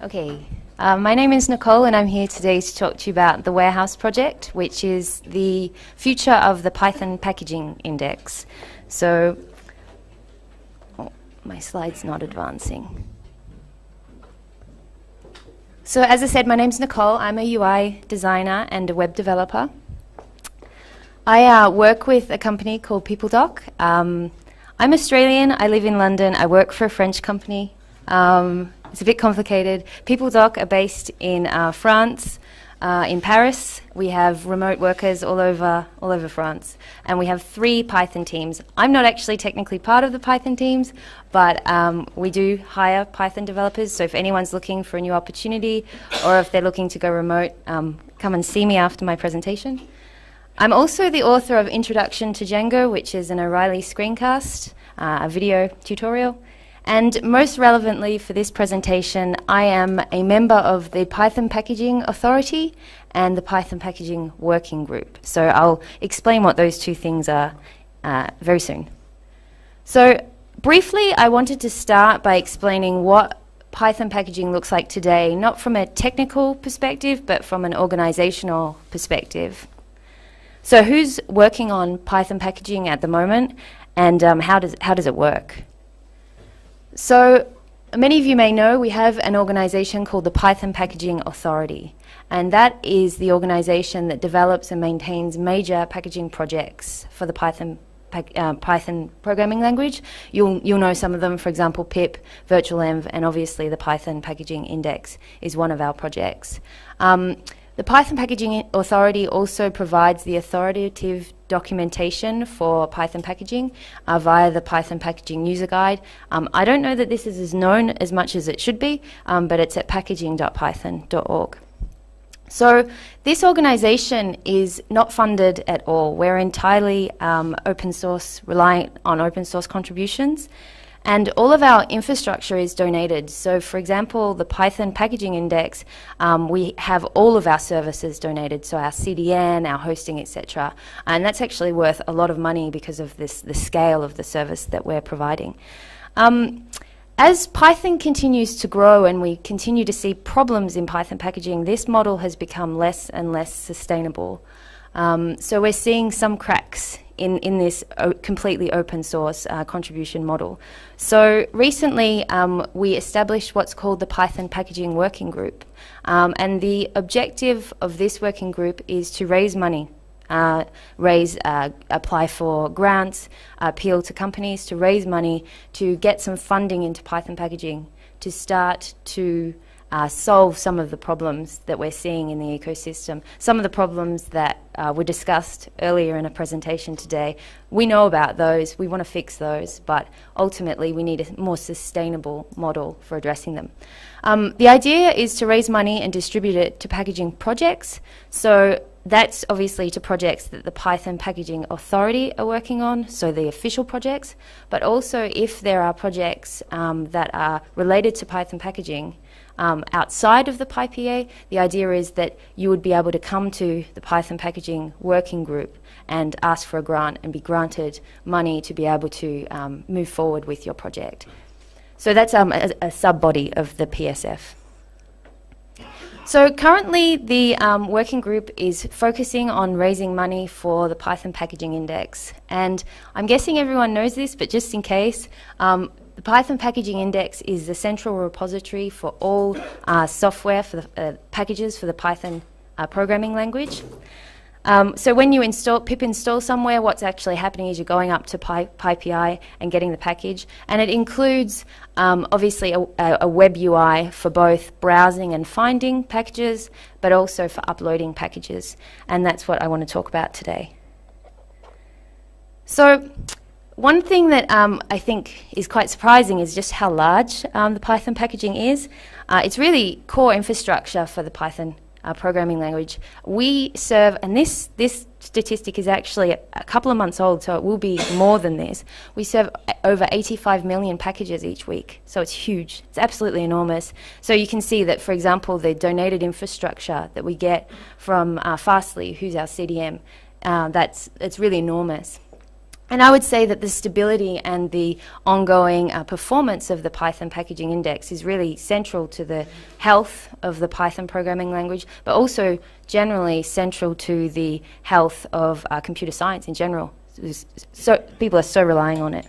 Okay, uh, my name is Nicole, and I'm here today to talk to you about the Warehouse Project, which is the future of the Python Packaging Index. So, oh, my slide's not advancing. So, as I said, my name's Nicole. I'm a UI designer and a web developer. I uh, work with a company called PeopleDoc. Um, I'm Australian. I live in London. I work for a French company. Um, it's a bit complicated. PeopleDoc are based in uh, France, uh, in Paris. We have remote workers all over, all over France. And we have three Python teams. I'm not actually technically part of the Python teams, but um, we do hire Python developers. So if anyone's looking for a new opportunity or if they're looking to go remote, um, come and see me after my presentation. I'm also the author of Introduction to Django, which is an O'Reilly screencast, uh, a video tutorial. And most relevantly for this presentation, I am a member of the Python Packaging Authority and the Python Packaging Working Group. So I'll explain what those two things are uh, very soon. So briefly, I wanted to start by explaining what Python packaging looks like today, not from a technical perspective, but from an organizational perspective. So who's working on Python packaging at the moment, and um, how, does, how does it work? So many of you may know we have an organization called the Python Packaging Authority, and that is the organization that develops and maintains major packaging projects for the Python uh, Python programming language. You'll, you'll know some of them, for example, pip, virtualenv, and obviously the Python Packaging Index is one of our projects. Um, the Python Packaging Authority also provides the authoritative documentation for Python packaging uh, via the Python Packaging User Guide. Um, I don't know that this is as known as much as it should be, um, but it's at packaging.python.org. So this organisation is not funded at all. We're entirely um, open source, reliant on open source contributions. And all of our infrastructure is donated. So, for example, the Python Packaging Index, um, we have all of our services donated, so our CDN, our hosting, etc. And that's actually worth a lot of money because of this the scale of the service that we're providing. Um, as Python continues to grow and we continue to see problems in Python packaging, this model has become less and less sustainable. Um, so we're seeing some cracks in, in this completely open source uh, contribution model. So recently um, we established what's called the Python Packaging Working Group. Um, and the objective of this working group is to raise money uh, raise, uh, apply for grants, appeal to companies to raise money to get some funding into Python packaging to start to uh, solve some of the problems that we're seeing in the ecosystem. Some of the problems that uh, were discussed earlier in a presentation today, we know about those, we want to fix those, but ultimately we need a more sustainable model for addressing them. Um, the idea is to raise money and distribute it to packaging projects. So that's obviously to projects that the Python Packaging Authority are working on, so the official projects, but also if there are projects um, that are related to Python packaging um, outside of the PyPA, the idea is that you would be able to come to the Python packaging working group and ask for a grant and be granted money to be able to um, move forward with your project. So that's um, a, a sub body of the PSF. So currently, the um, working group is focusing on raising money for the Python Packaging Index. And I'm guessing everyone knows this, but just in case, um, the Python Packaging Index is the central repository for all uh, software for the uh, packages for the Python uh, programming language. Um, so when you install pip install somewhere, what's actually happening is you're going up to Py, PyPI and getting the package, and it includes um, obviously a, a, web UI for both browsing and finding packages, but also for uploading packages, and that's what I want to talk about today. So one thing that um, I think is quite surprising is just how large um, the Python packaging is. Uh, it's really core infrastructure for the Python uh, programming language. We serve, and this, this statistic is actually a, a, couple of months old, so it will be more than this. We serve over 85 million packages each week, so it's huge. It's absolutely enormous. So you can see that, for example, the donated infrastructure that we get from uh, Fastly, who's our CDN, uh, that's it's really enormous. And I would say that the stability and the ongoing uh, performance of the Python packaging index is really central to the health of the Python programming language, but also generally central to the health of uh, computer science in general. So people are so relying on it.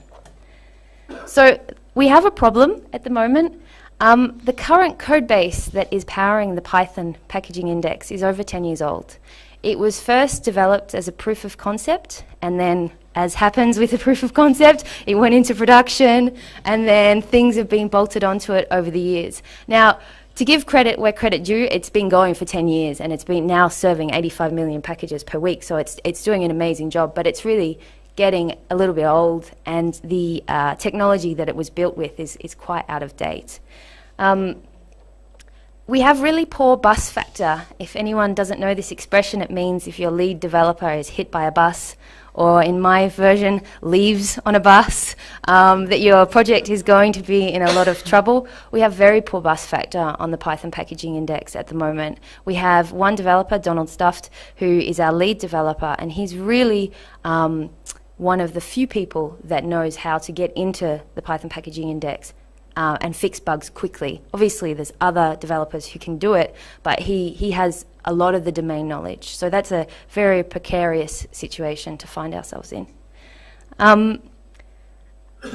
So we have a problem at the moment. Um, the current code base that is powering the Python packaging index is over 10 years old. It was first developed as a proof of concept and then as happens with a proof of concept, it went into production, and then things have been bolted onto it over the years. Now, to give credit where credit due, it's been going for 10 years, and it's been now serving 85 million packages per week, so it's, it's doing an amazing job, but it's really getting a little bit old, and the uh, technology that it was built with is, is quite out of date. Um, we have really poor bus factor. If anyone doesn't know this expression, it means if your lead developer is hit by a bus or in my version, leaves on a bus, um, that your project is going to be in a lot of trouble. We have very poor bus factor on the Python packaging index at the moment. We have one developer, Donald Stufft, who is our lead developer, and he's really um, one of the few people that knows how to get into the Python packaging index uh, and fix bugs quickly. Obviously, there's other developers who can do it, but he, he has a lot of the domain knowledge. So that's a very precarious situation to find ourselves in. Um,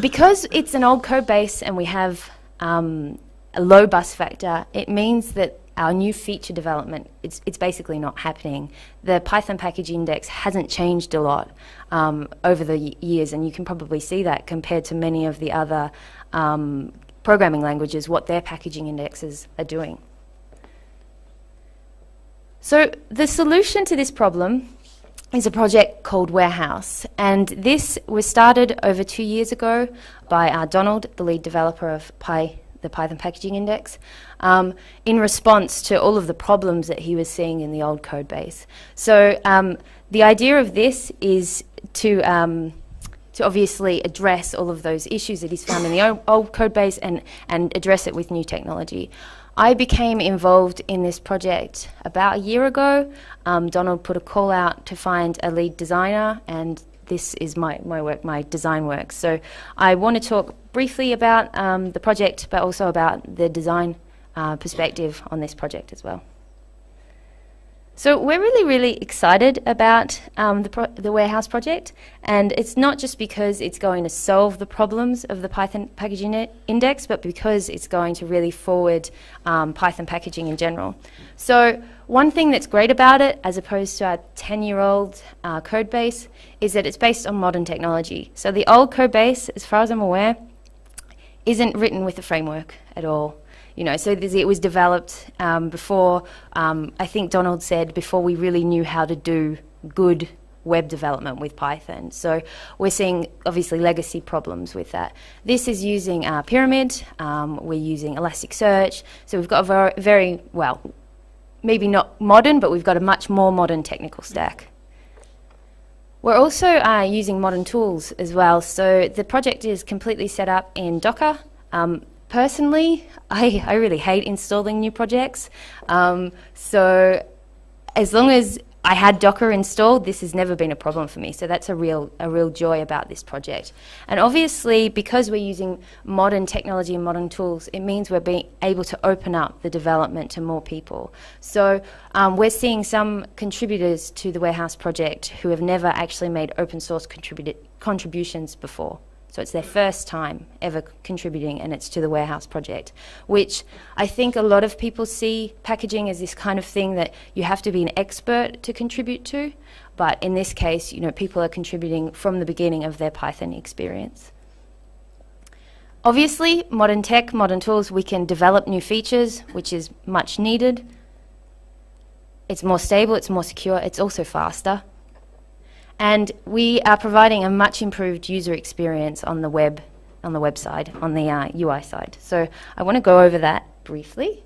because it's an old code base and we have um, a low bus factor, it means that our new feature development, it's, it's basically not happening. The Python package index hasn't changed a lot um, over the years, and you can probably see that compared to many of the other um, programming languages, what their packaging indexes are doing. So the solution to this problem is a project called Warehouse, and this was started over two years ago by uh, Donald, the lead developer of Py, the Python Packaging Index, um, in response to all of the problems that he was seeing in the old code base. So um, the idea of this is to um, to obviously address all of those issues that he's found in the old, old code base and, and address it with new technology. I became involved in this project about a year ago. Um, Donald put a call out to find a lead designer, and this is my, my work, my design work. So I want to talk briefly about um, the project, but also about the design uh, perspective on this project as well. So we're really, really excited about um, the, the, warehouse project, and it's not just because it's going to solve the problems of the Python packaging index, but because it's going to really forward um, Python packaging in general. So one thing that's great about it, as opposed to our 10-year-old uh, code base, is that it's based on modern technology. So the old code base, as far as I'm aware, isn't written with a framework at all. You know, so it was developed um, before, um, I think Donald said, before we really knew how to do good web development with Python. So we're seeing obviously legacy problems with that. This is using uh, Pyramid, um, we're using Elasticsearch, so we've got a very, very, well, maybe not modern, but we've got a much more modern technical stack. We're also uh, using modern tools as well. So the project is completely set up in Docker. Um, personally, I, I really hate installing new projects. Um, so as long as I had Docker installed, this has never been a problem for me. So that's a real, a real joy about this project. And obviously, because we're using modern technology and modern tools, it means we're being able to open up the development to more people. So um, we're seeing some contributors to the Warehouse project who have never actually made open source contributions before. So it's their first time ever contributing, and it's to the warehouse project, which I think a lot of people see packaging as this kind of thing that you have to be an expert to contribute to. But in this case, you know, people are contributing from the beginning of their Python experience. Obviously, modern tech, modern tools, we can develop new features, which is much needed. It's more stable, it's more secure, it's also faster. And we are providing a much improved user experience on the web, on the website, on the uh, UI side. So I want to go over that briefly.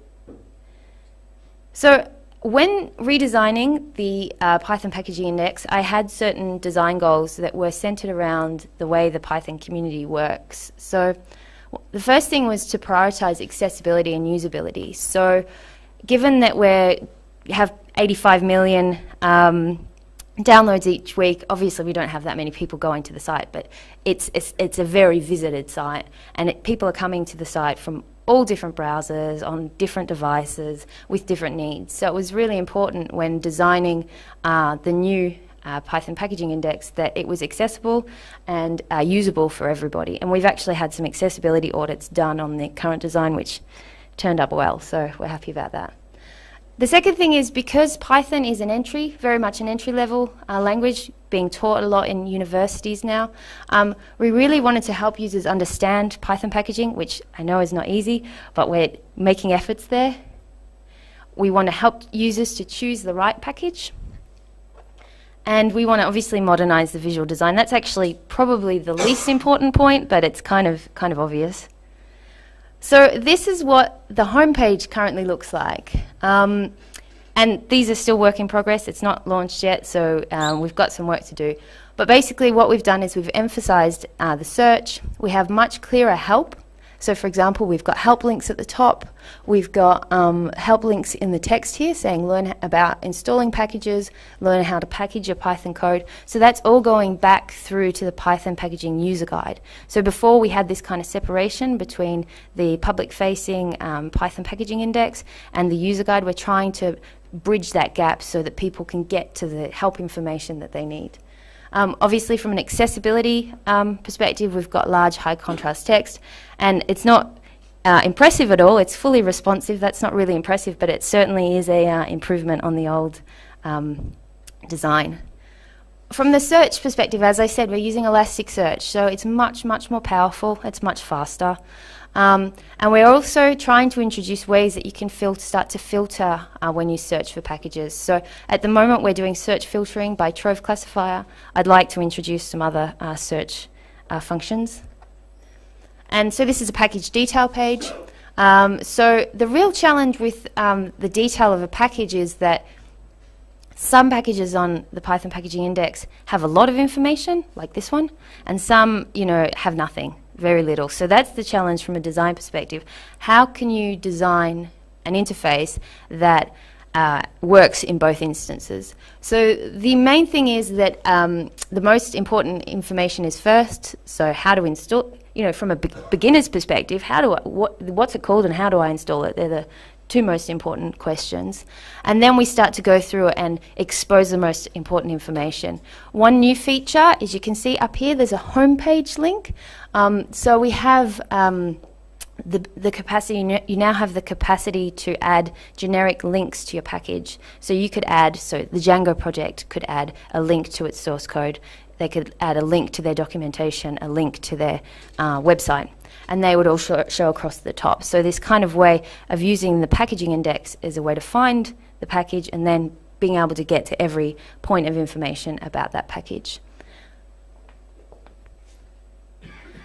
So when redesigning the uh, Python packaging index, I had certain design goals that were centered around the way the Python community works. So the first thing was to prioritize accessibility and usability. So given that we have 85 million um, downloads each week. Obviously, we don't have that many people going to the site, but it's, it's, it's a very visited site, and it, people are coming to the site from all different browsers on different devices with different needs. So it was really important when designing uh, the new uh, Python packaging index that it was accessible and uh, usable for everybody. And we've actually had some accessibility audits done on the current design, which turned up well, so we're happy about that. The second thing is because Python is an entry, very much an entry level uh, language, being taught a lot in universities now, um, we really wanted to help users understand Python packaging, which I know is not easy, but we're making efforts there. We want to help users to choose the right package. And we want to obviously modernize the visual design. That's actually probably the least important point, but it's kind of, kind of obvious. So this is what the homepage currently looks like. Um, and these are still work in progress. It's not launched yet, so um, we've got some work to do. But basically what we've done is we've emphasized uh, the search. We have much clearer help so for example, we've got help links at the top. We've got um, help links in the text here saying learn about installing packages, learn how to package your Python code. So that's all going back through to the Python packaging user guide. So before we had this kind of separation between the public facing um, Python packaging index and the user guide, we're trying to bridge that gap so that people can get to the help information that they need. Um, obviously, from an accessibility um, perspective, we've got large, high contrast text, and it's not uh, impressive at all. It's fully responsive. That's not really impressive, but it certainly is a uh, improvement on the old um, design. From the search perspective, as I said, we're using Elasticsearch, so it's much, much more powerful. It's much faster. Um, and we're also trying to introduce ways that you can filter, start to filter uh, when you search for packages. So at the moment we're doing search filtering by Trove classifier. I'd like to introduce some other uh, search uh, functions. And so this is a package detail page. Um, so the real challenge with um, the detail of a package is that some packages on the Python packaging index have a lot of information, like this one, and some, you know, have nothing very little. So that's the challenge from a design perspective. How can you design an interface that uh, works in both instances? So the main thing is that um, the most important information is first. So how to install, you know, from a be beginner's perspective, how do I, what, what's it called and how do I install it? They're the two most important questions. And then we start to go through and expose the most important information. One new feature, as you can see up here, there's a homepage link. Um, so we have um, the, the capacity, you now have the capacity to add generic links to your package. So you could add, so the Django project could add a link to its source code. They could add a link to their documentation, a link to their uh, website and they would all show, show across the top. So this kind of way of using the packaging index is a way to find the package and then being able to get to every point of information about that package.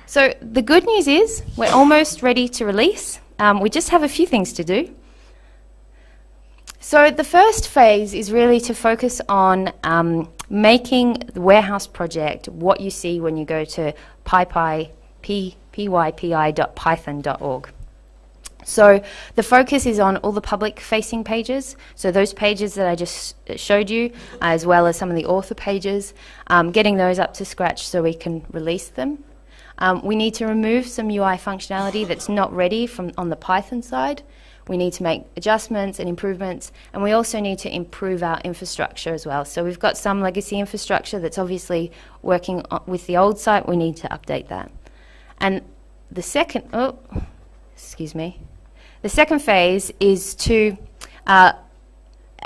So the good news is we're almost ready to release. Um, we just have a few things to do. So the first phase is really to focus on um, making the warehouse project what you see when you go to PyPy, Pypi.python.org. So the focus is on all the public facing pages, so those pages that I just showed you, as well as some of the author pages, um, getting those up to scratch so we can release them. Um, we need to remove some UI functionality that's not ready from on the Python side. We need to make adjustments and improvements, and we also need to improve our infrastructure as well. So we've got some legacy infrastructure that's obviously working with the old site. We need to update that. And the second, oh, excuse me, the second phase is to uh,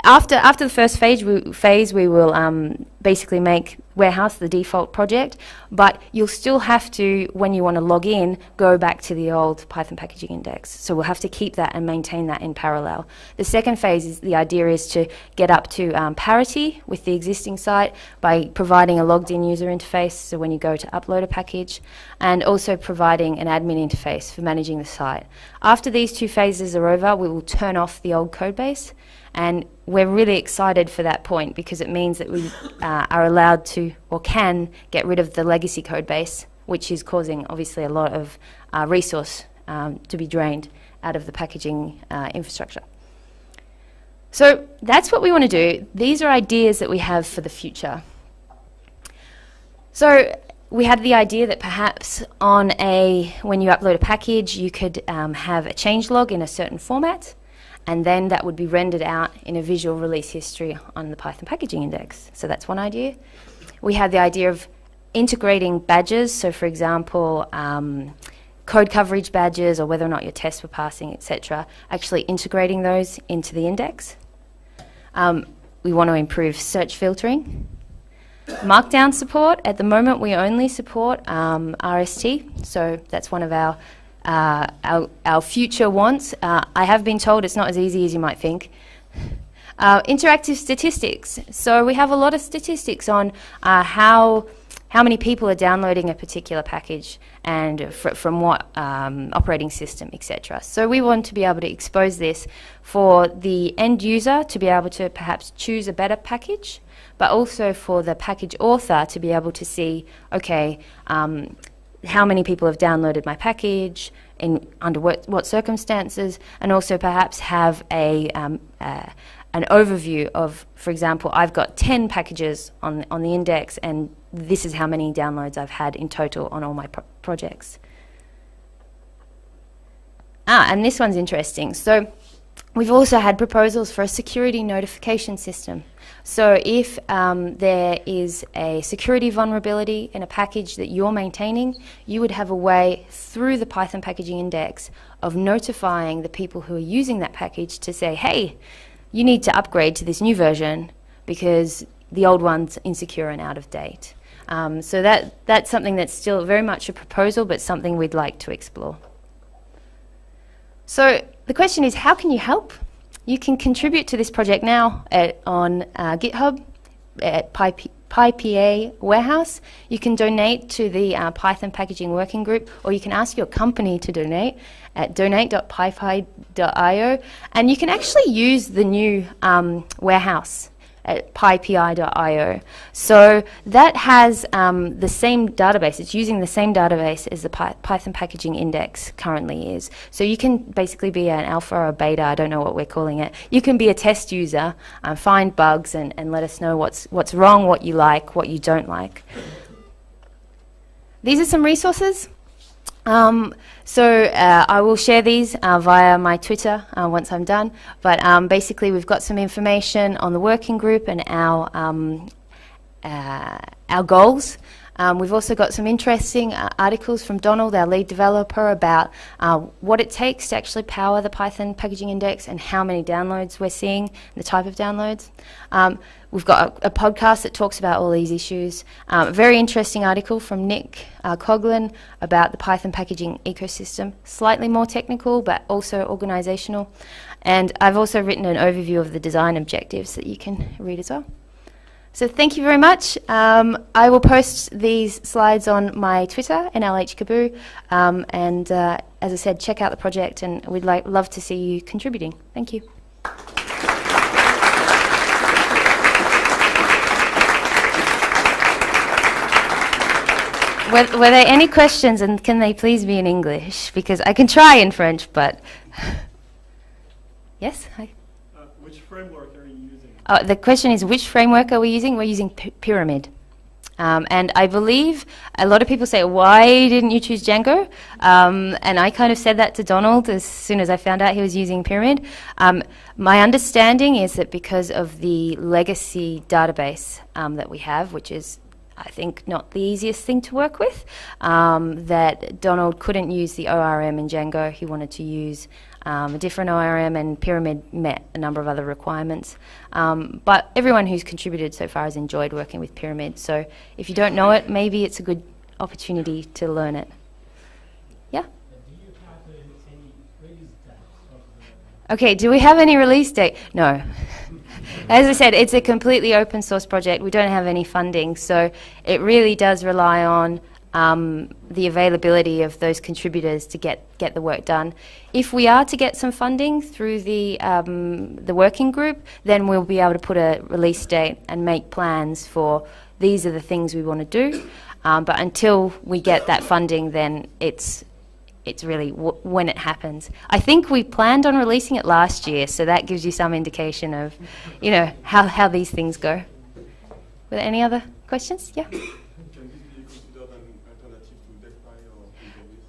after after the first phase, we, phase we will um, basically make Warehouse the default project, but you'll still have to, when you want to log in, go back to the old Python packaging index. So we'll have to keep that and maintain that in parallel. The second phase is the idea is to get up to um, parity with the existing site by providing a logged in user interface, so when you go to upload a package, and also providing an admin interface for managing the site. After these two phases are over, we will turn off the old code base and we're really excited for that point because it means that we uh, are allowed to or can get rid of the legacy code base, which is causing obviously a lot of uh, resource um, to be drained out of the packaging uh, infrastructure. So that's what we want to do. These are ideas that we have for the future. So we had the idea that perhaps on a when you upload a package, you could um, have a change log in a certain format, and then that would be rendered out in a visual release history on the Python packaging index. So that's one idea. We had the idea of integrating badges. So, for example, um, code coverage badges or whether or not your tests were passing, etc. Actually integrating those into the index. Um, we want to improve search filtering. Markdown support, at the moment we only support um, RST, so that's one of our, uh, our, our, future wants. Uh, I have been told it's not as easy as you might think. Uh, interactive statistics, so we have a lot of statistics on uh, how how many people are downloading a particular package and fr from what um, operating system, etc. So we want to be able to expose this for the end user to be able to perhaps choose a better package, but also for the package author to be able to see, okay, um, how many people have downloaded my package, in under what, what circumstances, and also perhaps have a um, uh, an overview of, for example, I've got 10 packages on, on the index and this is how many downloads I've had in total on all my pro projects. Ah, and this one's interesting. So we've also had proposals for a security notification system. So if um, there is a security vulnerability in a package that you're maintaining, you would have a way through the Python packaging index of notifying the people who are using that package to say, hey, you need to upgrade to this new version because the old one's insecure and out of date. Um, so that, that's something that's still very much a proposal, but something we'd like to explore. So the question is, how can you help? You can contribute to this project now at, on uh, GitHub at PyP PyPA warehouse. You can donate to the uh, Python packaging working group, or you can ask your company to donate at donate.pypi.io. And you can actually use the new um, warehouse at pypi.io. So that has um, the same database. It's using the same database as the Py Python packaging index currently is. So you can basically be an alpha or a beta, I don't know what we're calling it. You can be a test user, uh, find bugs and, and let us know what's, what's wrong, what you like, what you don't like. These are some resources. Um, so uh, I will share these uh, via my Twitter uh, once I'm done. But um, basically, we've got some information on the working group and our um, uh, our goals. Um, we've also got some interesting uh, articles from Donald, our lead developer, about uh, what it takes to actually power the Python packaging index and how many downloads we're seeing, the type of downloads. We've got a, a, podcast that talks about all these issues. Um, a very interesting article from Nick uh, Coghlan about the Python packaging ecosystem, slightly more technical but also organizational. And I've also written an overview of the design objectives that you can read as well. So thank you very much. Um, I will post these slides on my Twitter, NLH um, and uh, as I said, check out the project, and we'd like, love to see you contributing. Thank you. Were, were, there any questions, and can they please be in English? Because I can try in French, but... yes? Hi. Uh, which framework are you using? uh, the question is, which framework are we using? We're using P Pyramid. Um, and I believe a lot of people say, why didn't you choose Django? Um, and I kind of said that to Donald as soon as I found out he was using Pyramid. Um, my understanding is that because of the legacy database um, that we have, which is I think not the easiest thing to work with, um, that Donald couldn't use the ORM in Django. He wanted to use um, a different ORM, and Pyramid met a number of other requirements. Um, but everyone who's contributed so far has enjoyed working with Pyramid. So if you don't know it, maybe it's a good opportunity to learn it. Yeah? Okay, do we have any release date? No. As I said, it's a completely open source project. We don't have any funding, so it really does rely on um, the availability of those contributors to get, get the work done. If we are to get some funding through the, um, the working group, then we'll be able to put a release date and make plans for these are the things we want to do. Um, but until we get that funding, then it's, it's really w- when it happens. I think we planned on releasing it last year, so that gives you some indication of, you know, how, how these things go. Were there any other questions? Yeah.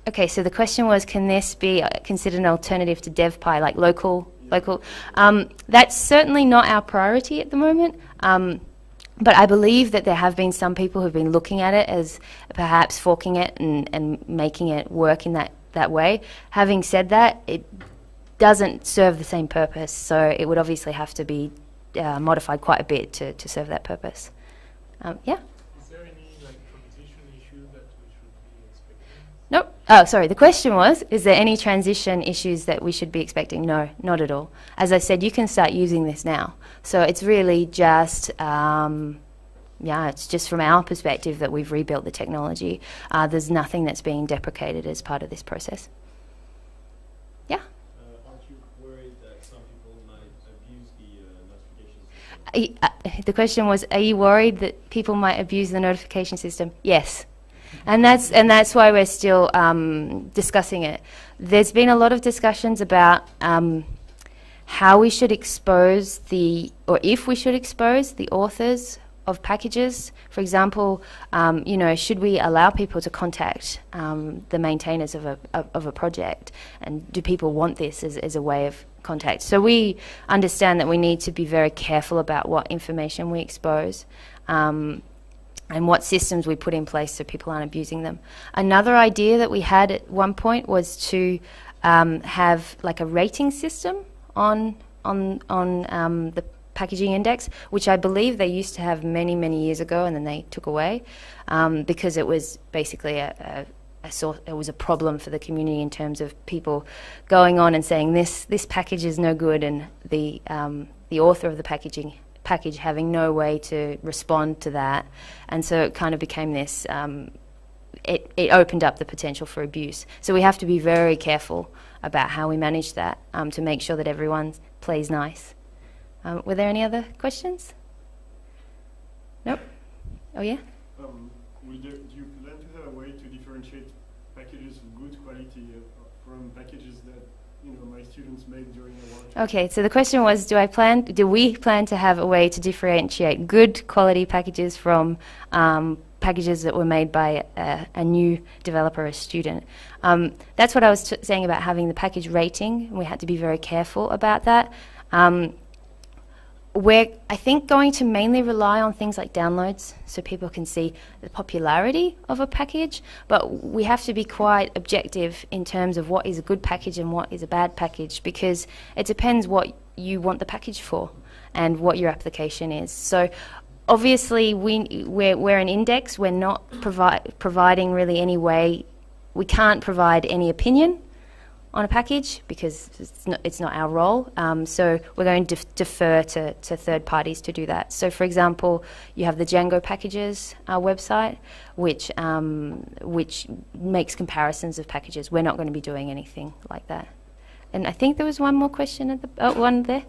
Okay, so the question was, can this be uh, considered an alternative to devpi, like local, local? Um, that's certainly not our priority at the moment. Um, but I believe that there have been some people who've been looking at it as perhaps forking it and, and making it work in that, that way. Having said that, it doesn't serve the same purpose, so it would obviously have to be uh, modified quite a bit to, to serve that purpose. Um, yeah? Is there any like transition issue that we should be expecting? Nope. Oh, sorry. The question was, is there any transition issues that we should be expecting? No, not at all. As I said, you can start using this now. So it's really just, um, yeah, it's just from our perspective that we've rebuilt the technology. Uh, there's nothing that's being deprecated as part of this process. Yeah. Uh, aren't you worried that some people might abuse the uh, notification system? You- uh, the question was, are you worried that people might abuse the notification system? Yes. And that's, and that's why we're still um, discussing it. There's been a lot of discussions about um, how we should expose the, or if we should expose the authors of packages. For example, um, you know, should we allow people to contact um, the maintainers of a, of, a project? And do people want this as, as a way of contact? So we understand that we need to be very careful about what information we expose. Um, and what systems we put in place so people aren't abusing them. Another idea that we had at one point was to um, have like a rating system on on on um, the packaging index, which I believe they used to have many many years ago, and then they took away um, because it was basically a, a a sort, it was a problem for the community in terms of people going on and saying this this package is no good, and the um, the author of the packaging package having no way to respond to that, and so it kind of became this. Um, it, it opened up the potential for abuse. So we have to be very careful about how we manage that um, to make sure that everyone plays nice. Um, were there any other questions? Nope. Oh yeah. Um, there, do you plan to have a way to differentiate packages of good quality uh, from packages that you know my students make during a workshop? Okay, so the question was, do I plan, do we plan to have a way to differentiate good quality packages from um, packages that were made by a, a new developer, a student? Um, that's what I was t- saying about having the package rating. We had to be very careful about that. Um, we're, I think, going to mainly rely on things like downloads so people can see the popularity of a package, but we have to be quite objective in terms of what is a good package and what is a bad package because it depends what you want the package for and what your application is. So obviously we, we're, we're an index, we're not provi- providing really any way, we can't provide any opinion on a package because it's not, it's not our role. Um, so we're going to def- defer to, to third parties to do that. So, for example, you have the Django packages uh, website, which um, which makes comparisons of packages. We're not going to be doing anything like that. And I think there was one more question at the oh, one there.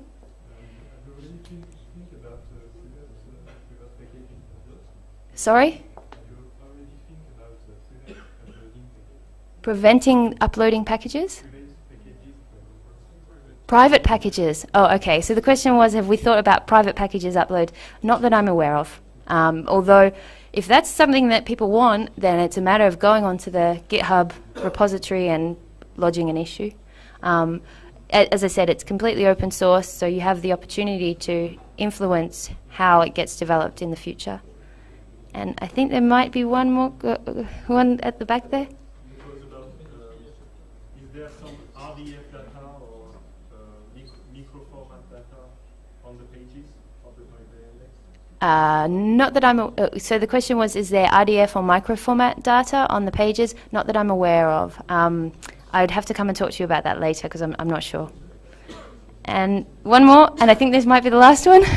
Sorry, preventing uploading packages. Private packages. Oh, okay. So the question was, have we thought about private packages upload? Not that I'm aware of. Um, although, if that's something that people want, then it's a matter of going onto the GitHub repository and lodging an issue. Um, as I said, it's completely open source, so you have the opportunity to influence how it gets developed in the future. And I think there might be one more, uh, one at the back there. About uh, is there some RDF data or uh, mic- micro format data on the pages of the Toyota index? Uh, not that I'm. a- Uh, so the question was, is there RDF or microformat data on the pages? Not that I'm aware of. Um, I'd have to come and talk to you about that later because I'm, I'm not sure. And one more, and I think this might be the last one.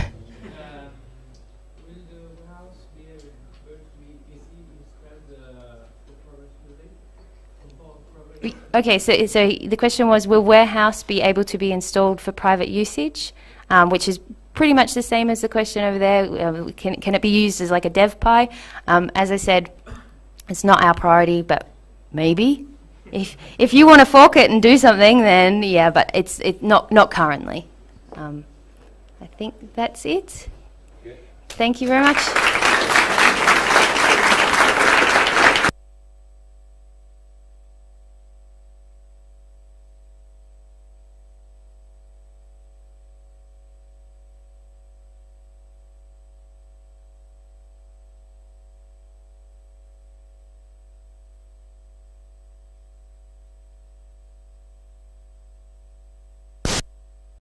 Okay, so so the question was, will warehouse be able to be installed for private usage, um, which is pretty much the same as the question over there. Um, can, can it be used as like a devpi? Um, as I said, it's not our priority, but maybe. If, if you want to fork it and do something, then yeah, but it's it not, not currently. Um, I think that's it. Thank you very much.